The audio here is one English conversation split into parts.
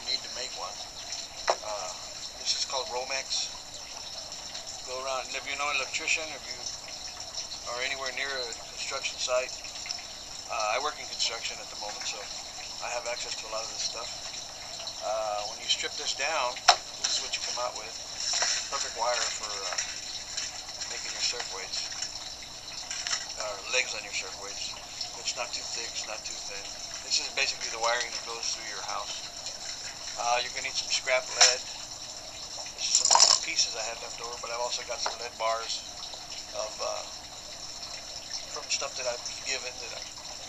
you need to make one. Uh, this is called Romex. Go around, and if you know an electrician, if you are anywhere near a construction site, uh, I work in construction at the moment, so I have access to a lot of this stuff. Uh, when you strip this down, this is what you come out with. Perfect wire for uh, making your surf weights, or legs on your surf weights. It's not too thick, it's not too thin. This is basically the wiring that goes through your house. Uh, you're gonna need some scrap lead. This is some pieces I had left over, but I've also got some lead bars of uh, from stuff that I've given that I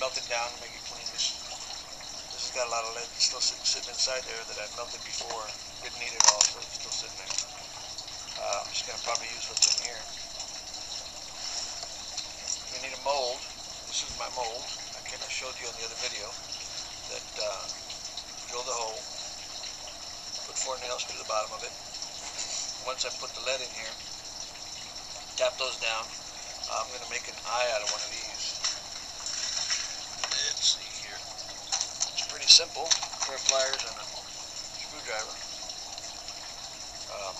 melted down to make it clean. This this has got a lot of lead still sitting, sitting inside there that I melted before. Didn't need it all, so it's still sitting there. Uh, I'm just gonna probably use what's in here. We need a mold. This is my mold. I kind of showed you on the other video that uh, drill the hole, put four nails through the bottom of it. Once I put the lead in here, tap those down. I'm going to make an eye out of one of these. Let's see here. It's pretty simple. Pair of pliers and a screwdriver. Um.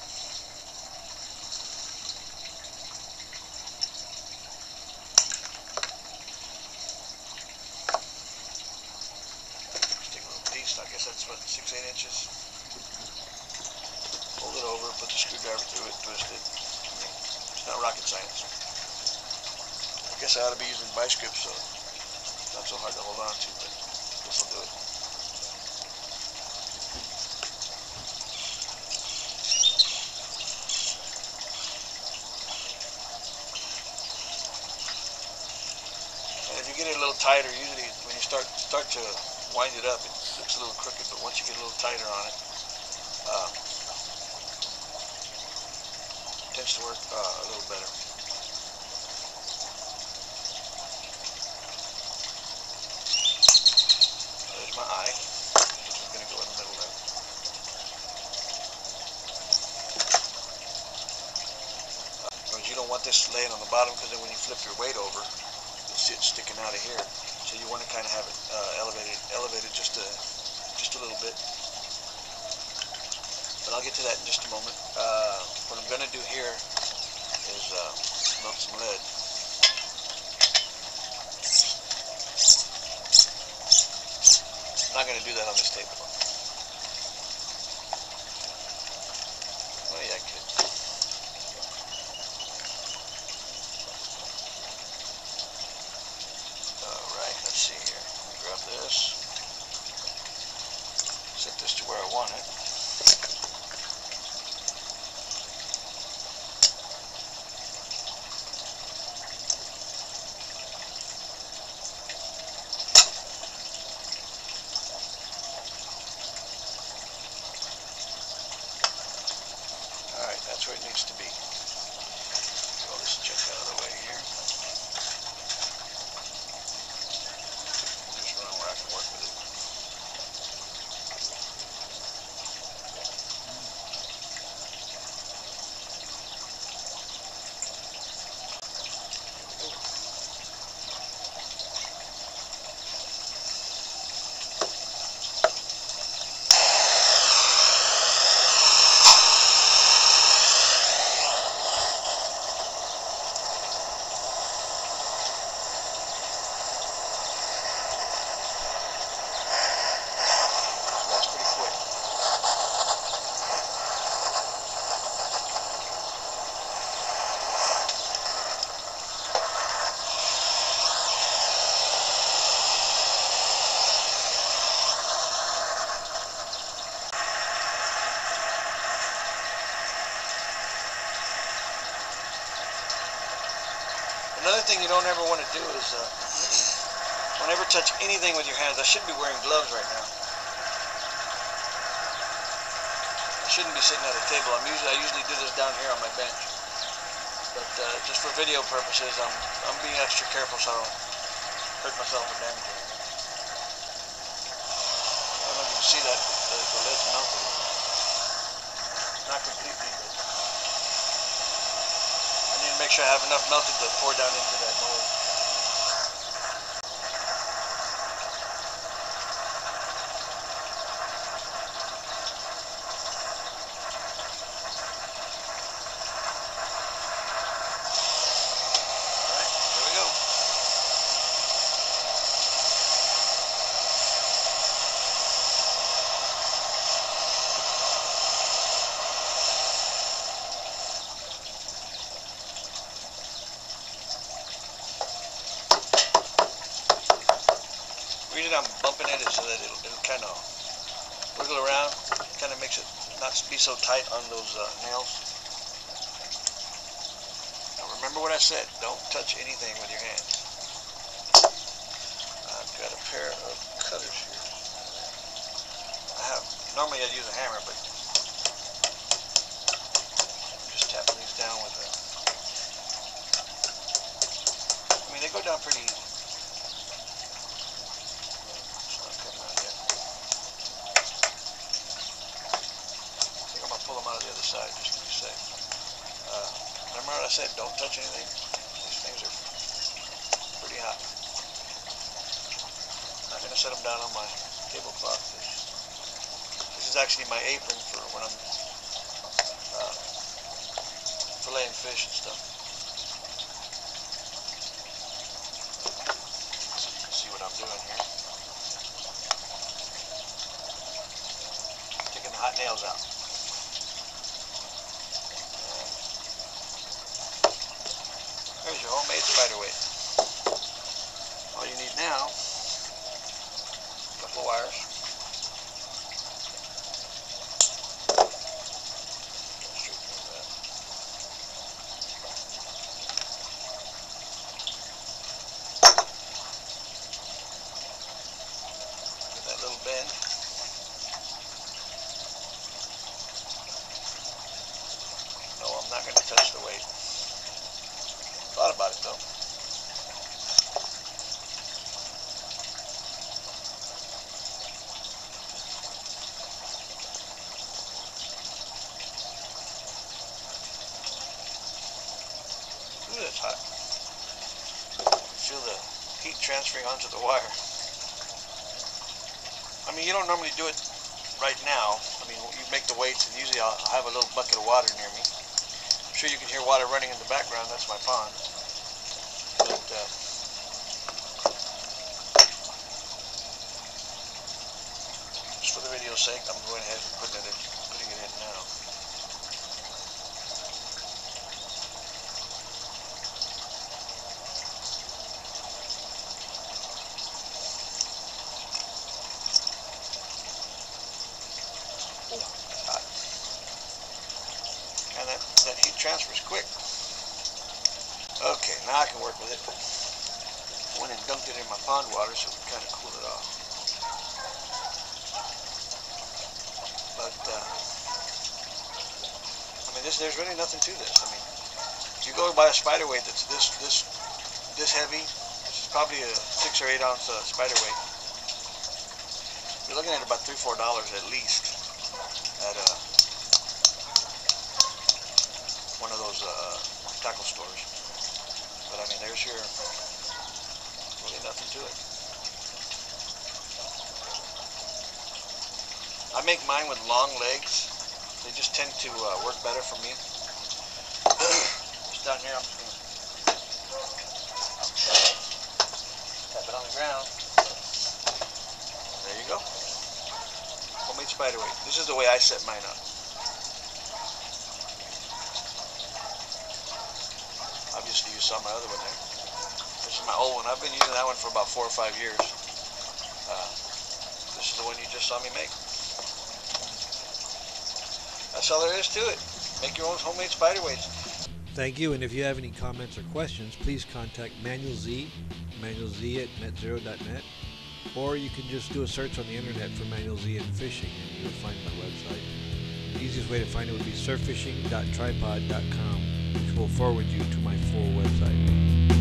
I guess that's what six, eight inches. Put the screwdriver through it, twist it. It's not rocket science. I guess I ought to be using vice grip so it's not so hard to hold on to, but this will do it. And if you get it a little tighter, usually when you start start to wind it up, it looks a little crooked, but once you get a little tighter on it, uh, it tends to work uh, a little better. There's my eye. Is going to go in the middle there. You don't want this laying on the bottom because then when you flip your weight over, you'll see it sticking out of here. So you want to kind of have it uh, elevated, elevated just a, just a little bit. But I'll get to that in just a moment. Uh, what I'm going to do here is uh, melt some lead. I'm not going to do that on this table. Oh yeah, I could. Alright, let's see here. Grab this. Set this to where I want it. Alright, that's where it needs to be. Get all this check out of the way here. There's room where I can work with it. That's pretty quick. Another thing you don't ever want to do is uh, don't ever touch anything with your hands. I should be wearing gloves right now. I shouldn't be sitting at a table. I'm usually I usually do this down here on my bench. But uh, just for video purposes, I'm I'm being extra careful so I don't hurt myself or damage it. I don't know if you can see that, the, the lead's melted. Not completely, but make sure I have enough melted to pour down into that mold. The reason I'm bumping it so that it'll, it'll kind of wiggle around, kind of makes it not be so tight on those uh, nails. Now remember what I said, don't touch anything with your hands. I've got a pair of cutters here. I have, normally I'd use a hammer, but I'm just tapping these down with a, I mean they go down pretty easy. It's not coming out yet. I think I'm gonna pull them out of the other side just to be safe. Uh, remember what I said, don't touch anything. These things are pretty hot. I'm not gonna set them down on my tablecloth. This, is actually my apron for when I'm uh, filleting fish and stuff. So you can see what I'm doing here. Taking the hot nails out. Your homemade spider weight. All you need now, a couple of wires. Straighten that. Get that little bend. No, I'm not going to touch the weight. Thought about it though. Ooh, that's hot. Feel the onto the wire. I mean, you don't normally do it right now. I mean, you make the weights, and usually I'll have a little bucket of water near me. I'm sure you can hear water running in the background. That's my pond. But uh, just for the video's sake, I'm going ahead and putting it in, putting it in now. Ooh, that's hot. And that, that heat transfers quick. Okay, now I can work with it. Went and dunked it in my pond water so it would kind of cool it off. But, uh, I mean, this, there's really nothing to this. I mean, if you go buy a spider weight that's this, this, this heavy, this is probably a six or eight ounce uh, spider weight. You're looking at about three, four dollars at least at uh, one of those uh, tackle stores. But I mean, there's your really nothing to it. I make mine with long legs. They just tend to uh, work better for me. just down here, I'm just gonna tap it on the ground. There you go. Homemade spider weight. This is the way I set mine up. You saw my other one there. This is my old one. I've been using that one for about four or five years. Uh, this is the one you just saw me make. That's all there is to it. Make your own homemade spider weights. Thank you, and if you have any comments or questions, please contact Manuel Z, Manuel Z at netzero.net, or you can just do a search on the internet for Manuel Z and fishing, and you'll find my website. The easiest way to find it would be surffishing.tripod.com, which will forward you to my full website.